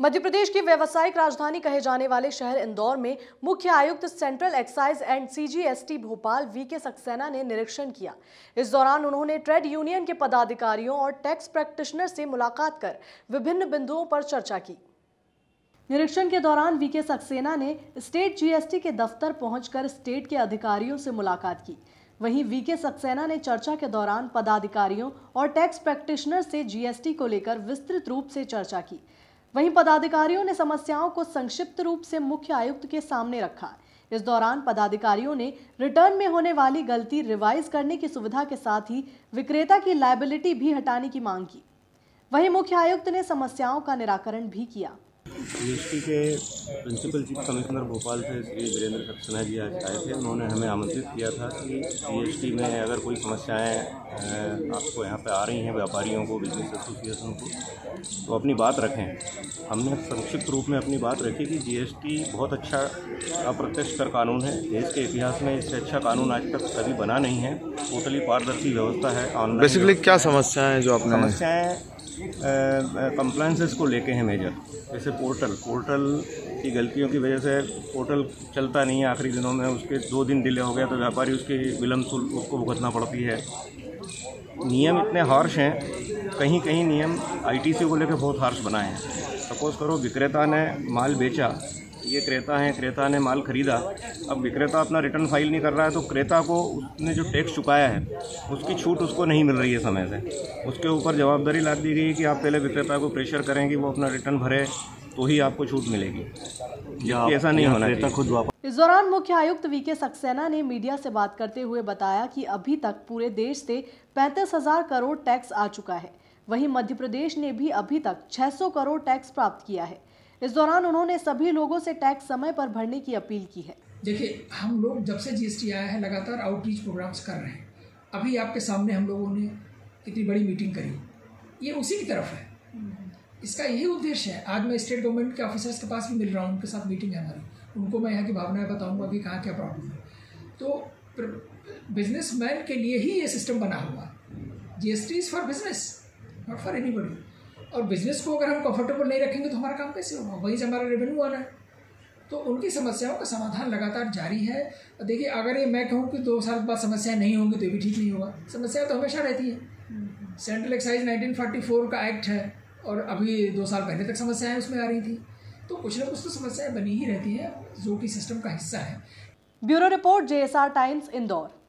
मध्य प्रदेश की व्यवसायिक राजधानी कहे जाने वाले शहर इंदौर में मुख्य आयुक्त central excise and CGST Bhopal V K Saxena ने निरीक्षण किया। इस दौरान उन्होंने ट्रेड यूनियन के पदाधिकारियों और टैक्स प्रैक्टिशनर से मुलाकात कर विभिन्न बिंदुओं पर चर्चा की। निरीक्षण के दौरान वी के सक्सेना ने स्टेट जीएसटी के दफ्तर पहुंचकर स्टेट के अधिकारियों से मुलाकात की। वहीं वी के सक्सेना ने चर्चा के दौरान पदाधिकारियों और टैक्स प्रैक्टिशनर से जीएसटी को लेकर विस्तृत रूप से चर्चा की। वहीं पदाधिकारियों ने समस्याओं को संक्षिप्त रूप से मुख्य आयुक्त के सामने रखा। इस दौरान पदाधिकारियों ने रिटर्न में होने वाली गलती रिवाइज करने की सुविधा के साथ ही विक्रेता की लाइबिलिटी भी हटाने की मांग की। वहीं मुख्य आयुक्त ने समस्याओं का निराकरण भी किया। जीएसटी के प्रिंसिपल चीफ कमिश्नर भोपाल से श्री वीरेंद्र सक्सेना जी आज आए थे। उन्होंने हमें आमंत्रित किया था कि जीएसटी में अगर कोई समस्याएँ आपको यहाँ पे आ रही हैं व्यापारियों को बिज़नेस एसोसिएशन को तो अपनी बात रखें। हमने संक्षिप्त रूप में अपनी बात रखी कि जीएसटी बहुत अच्छा अप्रत्यक्ष कर कानून है। देश के इतिहास में इससे अच्छा कानून आज तक कभी बना नहीं है। टोटली पारदर्शी व्यवस्था है। बेसिकली क्या समस्याएँ जो आपने समस्याएँ कंप्लाइंसेस को लेके हैं मेजर जैसे पोर्टल पोर्टल की गलतियों की वजह से पोर्टल चलता नहीं है आखिरी दिनों में, उसके दो दिन डिले हो गया तो व्यापारी उसकी विलम्ब शुल्क उसको भुगतना पड़ती है। नियम इतने हार्श हैं कहीं कहीं नियम आईटीसी को लेकर बहुत हार्श बनाए हैं। सपोज़ करो विक्रेता ने माल बेचा ये क्रेता है क्रेता ने माल खरीदा। अब विक्रेता अपना रिटर्न फ़ाइल नहीं कर रहा है तो क्रेता को उसने जो टैक्स चुकाया है उसकी छूट उसको नहीं मिल रही है समय से। उसके ऊपर जवाबदारी लाद दी गई कि आप पहले विक्रेता को प्रेशर करें कि वो अपना रिटर्न भरे तो ही आपको छूट मिलेगी। ऐसा नहीं होना चाहिए। खुद वापस इस दौरान मुख्य आयुक्त वी के सक्सेना ने मीडिया से बात करते हुए बताया कि अभी तक पूरे देश से पैंतीस हज़ार करोड़ टैक्स आ चुका है। वहीं मध्य प्रदेश ने भी अभी तक 600 करोड़ टैक्स प्राप्त किया है। इस दौरान उन्होंने सभी लोगों से टैक्स समय पर भरने की अपील की है। देखिए, हम लोग जब से जीएसटी आया है, लगातार आउटरीच प्रोग्राम्स कर रहे हैं। अभी आपके सामने हम लोगों ने इतनी बड़ी मीटिंग करी। ये उसी की तरफ़ है। इसका यही उद्देश्य है। आज मैं स्टेट गवर्नमेंट के ऑफिसर्स के पास भी मिल रहा हूँ, उनके साथ मीटिंग है हमारी। उनको मैं यहाँ की भावनाएँ बताऊँगा कि कहाँ क्या प्रॉब्लम है। तो बिजनेसमैन के लिए ही ये सिस्टम बना हुआ G S T is for business not for anybody और बिज़नेस को अगर हम कंफर्टेबल नहीं रखेंगे तो हमारा काम कैसे होगा? वहीं से हमारा रेवेन्यू आना है। तो उनकी समस्याओं का समाधान लगातार जारी है। देखिए, अगर ये मैं कहूँ कि दो साल बाद समस्याएँ नहीं होंगी तो ये भी ठीक नहीं होगा। समस्या तो हमेशा रहती है। सेंट्रल एक्साइज 1944 का एक्ट है और अभी दो साल पहले तक समस्याएँ उसमें आ रही थी। तो कुछ ना कुछ तो समस्याएँ बनी ही रहती है, जो कि सिस्टम का हिस्सा है। Bureau report JSR Times Indore.